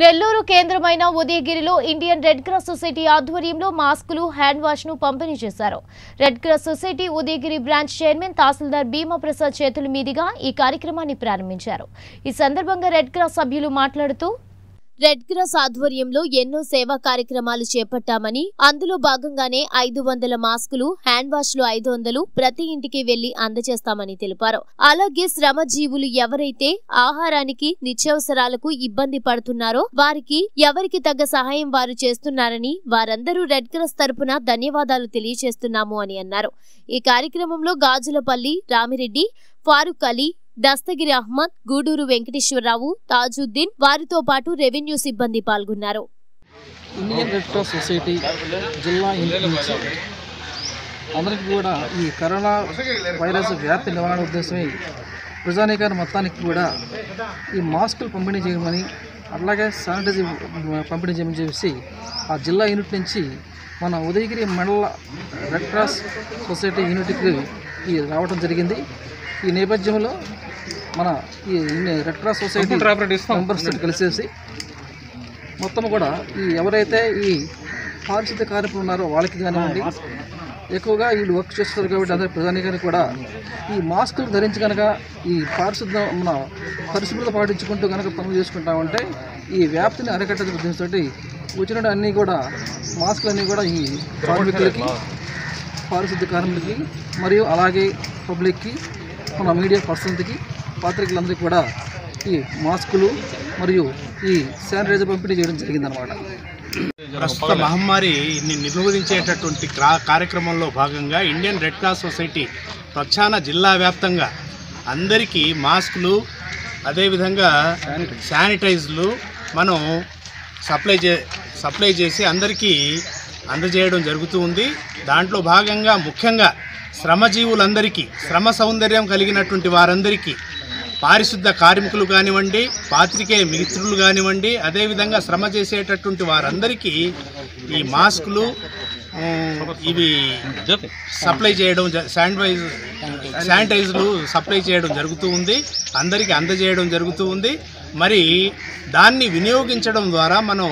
నెల్లూరు కేంద్రమైన ఉదయగిరిలో Indian red cross society ఆధ్వర్యంలో మాస్కులు హ్యాండ్ వాష్ను పంపిణీ చేశారు. Red Cross Society Udayagiri branch chairman తహసీల్దార్ భీమా ప్రసాద్ చేతుల మీదుగా ఈ కార్యక్రమాన్ని ప్రారంభించారు. ఈ సందర్భంగా రెడ్ క్రాస్ సభ్యులు మాట్లాడుతూ రెడ్ క్రాస్ ఆధ్వర్యంలో ఎన్నో సేవా కార్యక్రమాలు చేపట్టామని అందులో భాగంగానే ఐదు వందల మాస్కులు హ్యాండ్ వాష్లు ఐదు వందలు ప్రతి ఇంటికి వెళ్ళి అందజేస్తామని తెలిపారు. అలాగే శ్రమజీవులు ఎవరైతే ఆహారానికి నిత్యావసరాలకు ఇబ్బంది పడుతున్నారో వారికి ఎవరికి తగ్గ సహాయం వారు చేస్తున్నారని వారందరూ రెడ్ క్రాస్ తరపున ధన్యవాదాలు తెలియజేస్తున్నాము అని అన్నారు. ఈ కార్యక్రమంలో గాజులపల్లి రామిరెడ్డి ఫారూక్ అలీ దస్తగిరి అహ్మద్ గూడూరు వెంకటేశ్వరరావు తాజుద్దీన్ వారితో పాటు రెవెన్యూ సిబ్బంది పాల్గొన్నారు. ఇండియన్ రెడ్ క్రాస్ సొసైటీ జిల్లా నుంచి అందరికీ కూడా ఈ కరోనా వైరస్ వ్యాప్తి నివారణ ఉద్దేశమై ప్రజానీకాన్ని మొత్తానికి కూడా ఈ మాస్కులు పంపిణీ చేయమని అట్లాగే శానిటైజర్ పంపిణీ చేయమని చెప్పేసి ఆ జిల్లా యూనిట్ నుంచి మన ఉదయగిరి మండల రెడ్ క్రాస్ సొసైటీ యూనిట్కి ఈ రావడం జరిగింది. ఈ నేపథ్యంలో మన ఈ రెడ్ క్రాస్ సొసైటీ మెంబర్స్ కలిసేసి మొత్తం కూడా ఈ ఎవరైతే ఈ పారిశుద్ధ్య కార్మికులు ఉన్నారో వాళ్ళకి కానివ్వండి ఎక్కువగా వీళ్ళు వర్క్ చేస్తారు కాబట్టి అందరి ప్రధానికానికి కూడా ఈ మాస్కులు ధరించి కనుక ఈ పారిశుద్ధ మన పరిశుభ్రత పాటించుకుంటూ కనుక పనులు చేసుకుంటామంటే ఈ వ్యాప్తిని అరికట్టే ఉద్దేశంతో వచ్చిన అన్నీ కూడా మాస్కులు అన్నీ కూడా ఈ కార్మికులకి పారిశుద్ధ్య కార్మికులకి మరియు అలాగే పబ్లిక్కి మన మీడియా పర్సన్స్కి పాత్రికలందరికీ కూడా ఈ మాస్కులు మరియు ఈ శానిటైజర్ పంపిణీ చేయడం జరిగిందనమాట ప్రస్తుత మహమ్మారిని నిర్వహించేటటువంటి క్రా- కార్యక్రమంలో భాగంగా ఇండియన్ రెడ్ క్రాస్ సొసైటీ ప్రక్షాళన జిల్లా వ్యాప్తంగా అందరికీ మాస్కులు అదేవిధంగా శానిటైజర్లు మనం సప్లై చే సప్లై చేసి అందరికీ అందజేయడం జరుగుతూ ఉంది. దాంట్లో భాగంగా ముఖ్యంగా శ్రమజీవులందరికీ శ్రమ సౌందర్యం కలిగినటువంటి వారందరికీ పారిశుద్ధ కార్మికులు కానివ్వండి పాత్రికేయ మిత్రులు కానివ్వండి అదేవిధంగా శ్రమ చేసేటటువంటి వారందరికీ ఈ మాస్కులు ఇవి సప్లై చేయడం జ- శానిటైజ్ శానిటైజర్లు సప్లై చేయడం జరుగుతూ ఉంది అందరికీ అందజేయడం జరుగుతూ ఉంది. మరి దాన్ని వినియోగించడం ద్వారా మనం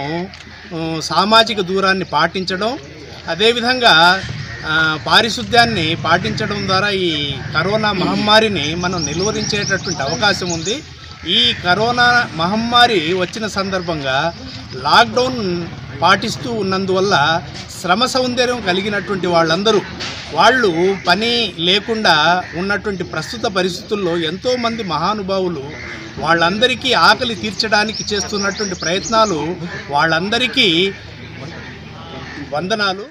సామాజిక దూరాన్ని పాటించడం అదేవిధంగా పారిశుద్ధ్యాన్ని పాటించడం ద్వారా ఈ కరోనా మహమ్మారిని మనం నిలువరించేటటువంటి అవకాశం ఉంది. ఈ కరోనా మహమ్మారి వచ్చిన సందర్భంగా లాక్డౌన్ పాటిస్తూ ఉన్నందువల్ల శ్రమ సౌందర్యం కలిగినటువంటి వాళ్ళందరూ వాళ్ళు పని లేకుండా ఉన్నటువంటి ప్రస్తుత పరిస్థితుల్లో ఎంతోమంది మహానుభావులు వాళ్ళందరికీ ఆకలి తీర్చడానికి చేస్తున్నటువంటి ప్రయత్నాలు వాళ్ళందరికీ వందనాలు.